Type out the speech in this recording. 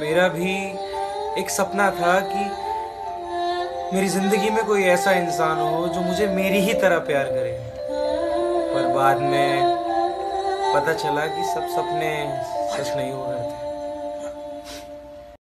मेरा भी एक सपना था कि मेरी ज़िंदगी में कोई ऐसा इंसान हो जो मुझे मेरी ही तरह प्यार करे। पर बाद में पता चला कि सब सपने सच नहीं हो